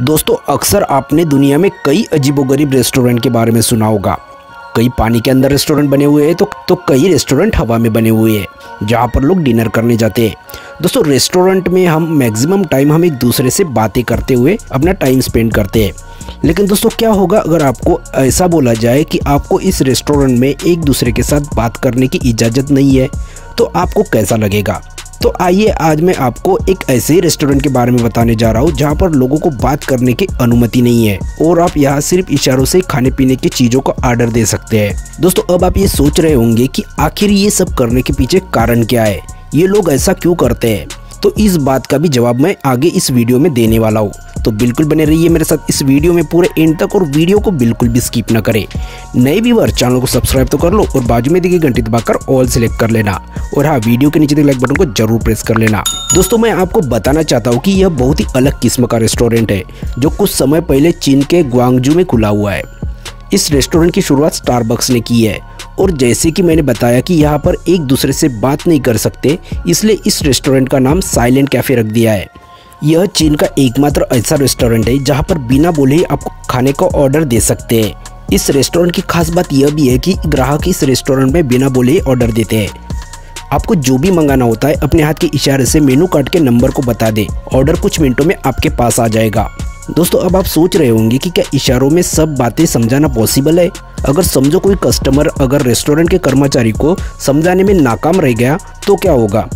दोस्तों, अक्सर आपने दुनिया में कई अजीबोगरीब रेस्टोरेंट के बारे में सुना होगा। कई पानी के अंदर रेस्टोरेंट बने हुए हैं तो तो कई रेस्टोरेंट हवा में बने हुए हैं, जहाँ पर लोग डिनर करने जाते हैं। दोस्तों, रेस्टोरेंट में हम मैक्सिमम टाइम हम एक दूसरे से बातें करते हुए अपना टाइम स्पेंड करते हैं। लेकिन दोस्तों, क्या होगा अगर आपको ऐसा बोला जाए कि आपको इस रेस्टोरेंट में एक दूसरे के साथ बात करने की इजाज़त नहीं है तो आपको कैसा लगेगा? तो आइए आज मैं आपको एक ऐसे रेस्टोरेंट के बारे में बताने जा रहा हूँ, जहाँ पर लोगों को बात करने की अनुमति नहीं है और आप यहाँ सिर्फ़ इशारों से खाने पीने की चीज़ों का ऑर्डर दे सकते हैं। दोस्तों, अब आप ये सोच रहे होंगे की आखिर ये सब करने के पीछे कारण क्या है? ये लोग ऐसा क्यों करते हैं? तो इस बात का भी जवाब मैं आगे इस वीडियो में देने वाला हूँ। तो बिल्कुल बने रहिए मेरे साथ इस वीडियो में पूरे एंड तक और वीडियो को बिल्कुल भी स्किप ना करें। नए व्यूवर चैनल को सब्सक्राइब तो कर लो और बाजू में दिखी घंटी दबाकर ऑल सिलेक्ट कर लेना। और हाँ वीडियो के नीचे दिखे लाइक बटन को ज़रूर प्रेस कर लेना। दोस्तों, मैं आपको बताना चाहता हूँ कि यह बहुत ही अलग किस्म का रेस्टोरेंट है, जो कुछ समय पहले चीन के ग्वांगजू में खुला हुआ है। इस रेस्टोरेंट की शुरुआत स्टारबक्स ने की है और जैसे कि मैंने बताया कि यहाँ पर एक दूसरे से बात नहीं कर सकते, इसलिए इस रेस्टोरेंट का नाम साइलेंट कैफ़े रख दिया है। यह चीन का एकमात्र ऐसा रेस्टोरेंट है जहाँ पर बिना बोले ही आपको खाने का ऑर्डर दे सकते हैं। इस रेस्टोरेंट की खास बात यह भी है कि ग्राहक इस रेस्टोरेंट में बिना बोले ही ऑर्डर देते हैं। आपको जो भी मंगाना होता है, अपने हाथ के इशारे से मेनू कार्ड के नंबर को बता दे। ऑर्डर कुछ मिनटों में आपके पास आ जाएगा। दोस्तों, अब आप सोच रहे होंगे कि क्या इशारों में सब बातें समझाना पॉसिबल है? अगर समझो कोई कस्टमर अगर रेस्टोरेंट के कर्मचारी को समझाने में नाकाम रह गया तो क्या होगा?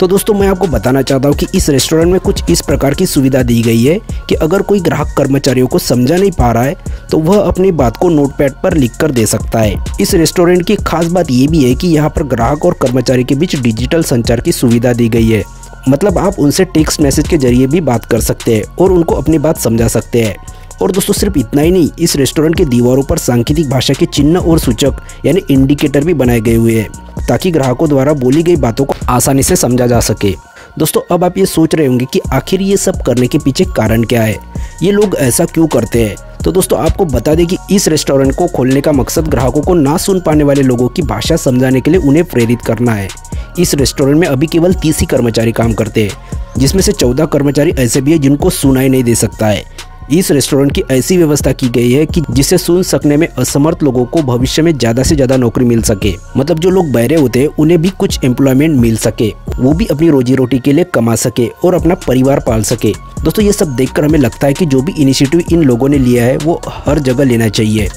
तो दोस्तों, मैं आपको बताना चाहता हूँ कि इस रेस्टोरेंट में कुछ इस प्रकार की सुविधा दी गई है कि अगर कोई ग्राहक कर्मचारियों को समझा नहीं पा रहा है तो वह अपनी बात को नोटपैड पर लिख कर दे सकता है। इस रेस्टोरेंट की खास बात ये भी है कि यहाँ पर ग्राहक और कर्मचारी के बीच डिजिटल संचार की सुविधा दी गई है। मतलब आप उनसे टेक्स्ट मैसेज के ज़रिए भी बात कर सकते हैं और उनको अपनी बात समझा सकते हैं। और दोस्तों, सिर्फ़ इतना ही नहीं, इस रेस्टोरेंट के दीवारों पर सांकेतिक भाषा के चिन्ह और सूचक, यानी इंडिकेटर भी बनाए गए हुए हैं। ताकि ग्राहकों द्वारा बोली गई बातों को आसानी से समझा जा सके। दोस्तों, अब आप ये सोच रहे होंगे कि आखिर ये सब करने के पीछे कारण क्या है? ये लोग ऐसा क्यों करते हैं? तो दोस्तों, आपको बता दें कि इस रेस्टोरेंट को खोलने का मकसद ग्राहकों को ना सुन पाने वाले लोगों की भाषा समझाने के लिए उन्हें प्रेरित करना है। इस रेस्टोरेंट में अभी केवल तीस ही कर्मचारी काम करते हैं, जिसमें से चौदह कर्मचारी ऐसे भी है जिनको सुनाई नहीं दे सकता है। इस रेस्टोरेंट की ऐसी व्यवस्था की गई है कि जिसे सुन सकने में असमर्थ लोगों को भविष्य में ज़्यादा से ज़्यादा नौकरी मिल सके। मतलब जो लोग बहरे होते हैं, उन्हें भी कुछ एम्प्लॉयमेंट मिल सके। वो भी अपनी रोजी रोटी के लिए कमा सके और अपना परिवार पाल सके। दोस्तों, ये सब देखकर हमें लगता है कि जो भी इनिशिएटिव इन लोगों ने लिया है, वो हर जगह लेना चाहिए।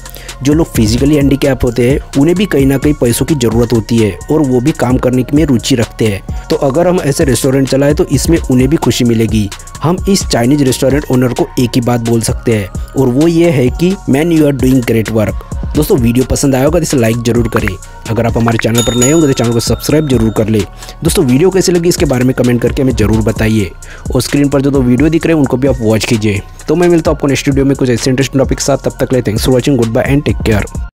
जो लोग फिजिकली हैंडीकैप होते हैं, उन्हें भी कहीं ना कहीं पैसों की ज़रूरत होती है और वो भी काम करने में रुचि रखते हैं। तो अगर हम ऐसे रेस्टोरेंट चलाएँ तो इसमें उन्हें भी खुशी मिलेगी। हम इस चाइनीज़ रेस्टोरेंट ओनर को एक ही बात बोल सकते हैं, और वो ये है कि man you are doing great work दोस्तों वीडियो पसंद आया होगा तो इसे लाइक ज़रूर करें। अगर आप हमारे चैनल पर नए होंगे तो चैनल को सब्सक्राइब ज़रूर कर ले। दोस्तों वीडियो कैसे लगी इसके बारे में कमेंट करके हमें ज़रूर बताइए। और स्क्रीन पर जो दो वीडियो दिख रहे हैं, उनको भी आप वॉच कीजिए। तो मैं मिलता हूँ आपको नेक्स्ट वीडियो में कुछ ऐसे इंटरेस्टिंग टॉपिक साथ। तब तक ले thanks for watching goodbye and take care